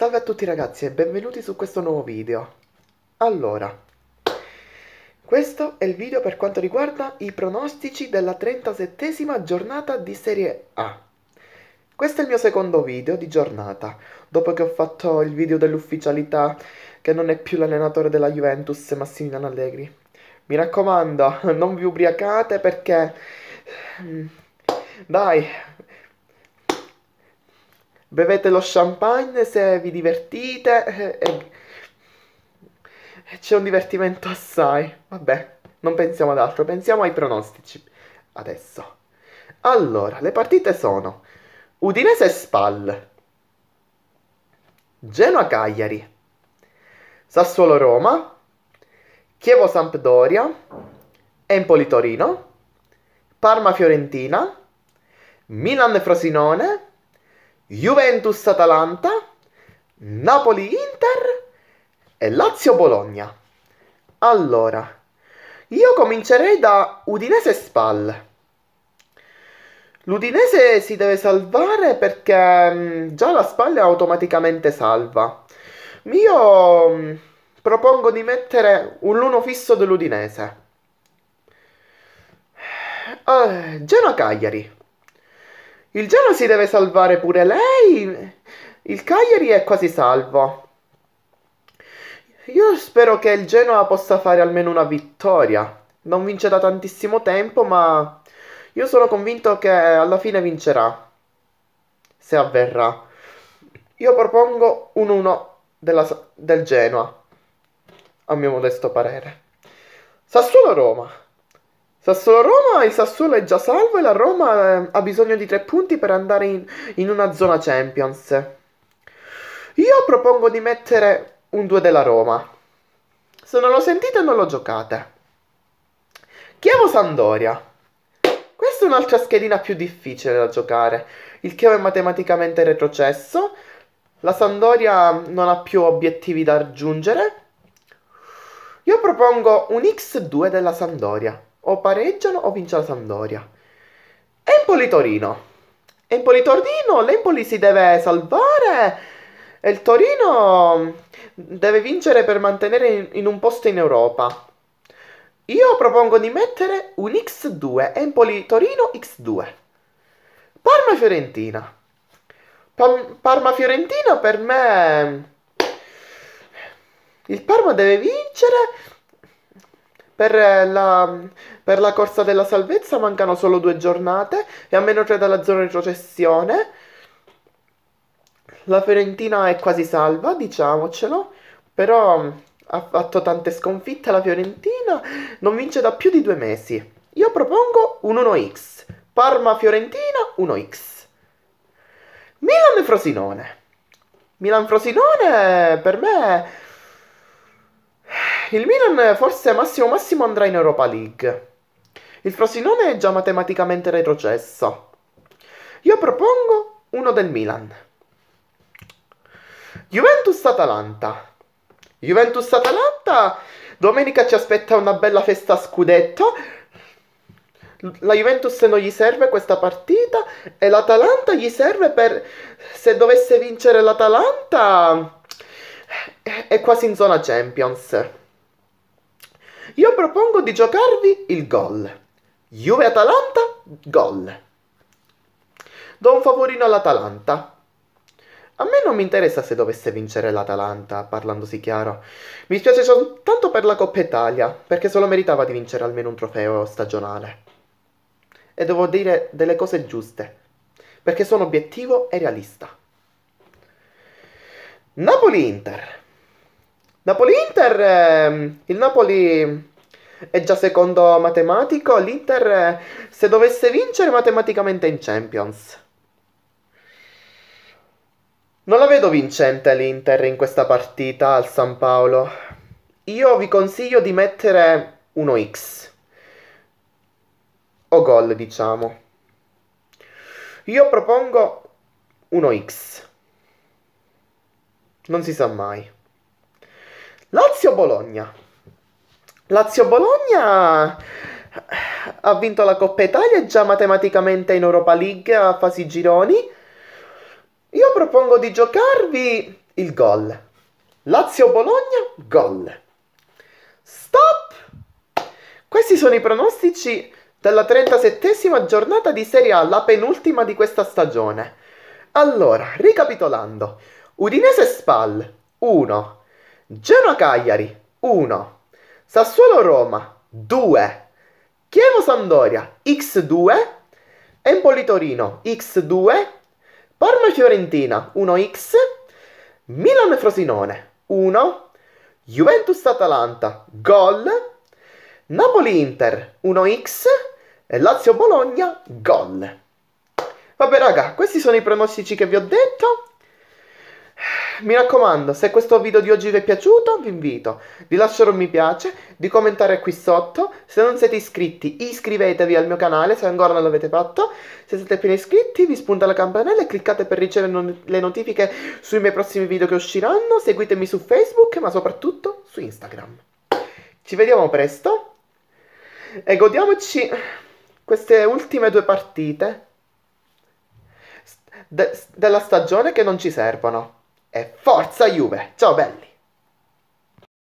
Salve a tutti ragazzi e benvenuti su questo nuovo video. Allora, questo è il video per quanto riguarda i pronostici della 37esima giornata di Serie A. Questo è il mio secondo video di giornata, dopo che ho fatto il video dell'ufficialità che non è più l'allenatore della Juventus Massimiliano Allegri. Mi raccomando, non vi ubriacate perché... mm, Dai, bevete lo champagne se vi divertite eh, e, e c'è un divertimento assai. Vabbè, non pensiamo ad altro, pensiamo ai pronostici. Adesso. Allora, le partite sono Udinese Spal, Genoa Cagliari, Sassuolo Roma, Chievo Sampdoria, Empoli Torino, Parma Fiorentina, Milan Frosinone, Juventus Atalanta, Napoli Inter e Lazio Bologna. Allora, io comincerei da Udinese Spal. L'Udinese si deve salvare perché mh, già la Spal è automaticamente salva. Io mh, propongo di mettere un luno fisso dell'Udinese. Eh, Genoa Cagliari. Il Genoa si deve salvare pure lei. Il Cagliari è quasi salvo. Io spero che il Genoa possa fare almeno una vittoria. Non vince da tantissimo tempo, ma io sono convinto che alla fine vincerà. Se avverrà. Io propongo un 1 della- del Genoa. A mio modesto parere. Sassuolo-Roma. Sassuolo-Roma, il Sassuolo è già salvo e la Roma eh, ha bisogno di tre punti per andare in, in una zona Champions. Io propongo di mettere un 2 della Roma. Se non lo sentite non lo giocate. Chievo-Sandoria. Questa è un'altra schedina più difficile da giocare. Il Chievo è matematicamente retrocesso. La Sandoria non ha più obiettivi da raggiungere. Io propongo un X2 della Sandoria. O pareggiano o vince la Sampdoria. Empoli-Torino. Empoli-Torino, l'Empoli si deve salvare e il Torino deve vincere per mantenere in, in un posto in Europa. Io propongo di mettere un X2, Empoli-Torino X2. Parma-Fiorentina. Pa- Parma-Fiorentina per me... Il Parma deve vincere per la, per la corsa della salvezza mancano solo due giornate e a meno 3 dalla zona retrocessione. La Fiorentina è quasi salva, diciamocelo, però ha fatto tante sconfitte la Fiorentina, non vince da più di due mesi. Io propongo un 1x. Parma-Fiorentina 1x. Milan-Frosinone. Milan-Frosinone per me il Milan forse massimo massimo andrà in Europa League. Il Frosinone è già matematicamente retrocesso. Io propongo uno del Milan. Juventus-Atalanta. Juventus-Atalanta. Domenica ci aspetta una bella festa a scudetto. La Juventus non gli serve questa partita e l'Atalanta gli serve per se dovesse vincere l'Atalanta è quasi in zona Champions. Io propongo di giocarvi il gol. Juve-Atalanta, gol. Do un favorino all'Atalanta. A me non mi interessa se dovesse vincere l'Atalanta, parlandosi chiaro. Mi spiace soltanto per la Coppa Italia, perché solo meritava di vincere almeno un trofeo stagionale. E devo dire delle cose giuste, perché sono obiettivo e realista. Napoli-Inter. Napoli-Inter, ehm, il Napoli è già secondo matematico, l'Inter eh, se dovesse vincere matematicamente in Champions. Non la vedo vincente l'Inter in questa partita al San Paolo. Io vi consiglio di mettere 1x. O gol, diciamo. Io propongo 1x. Non si sa mai. Lazio-Bologna. Lazio-Bologna ha vinto la Coppa Italia e già matematicamente in Europa League a fasi gironi. Io propongo di giocarvi il gol. Lazio-Bologna, gol. Stop! Questi sono i pronostici della 37esima giornata di Serie A, la penultima di questa stagione. Allora, ricapitolando. Udinese Spal, 1. Genoa Cagliari, 1. Sassuolo Roma, 2. Chievo Sandoria, X2. Empoli Torino, X2. Parma Fiorentina, 1X. Milan Frosinone, 1. Juventus Atalanta, gol. Napoli Inter, 1X. E Lazio Bologna, gol. Vabbè raga, questi sono i pronostici che vi ho detto. Mi raccomando, se questo video di oggi vi è piaciuto, vi invito di lasciare un mi piace, di commentare qui sotto. Se non siete iscritti, iscrivetevi al mio canale se ancora non l'avete fatto. Se siete appena iscritti, vi spunta la campanella e cliccate per ricevere non le notifiche sui miei prossimi video che usciranno. Seguitemi su Facebook, ma soprattutto su Instagram. Ci vediamo presto e godiamoci queste ultime due partite de- della stagione che non ci servono. E forza Juve! Ciao belli!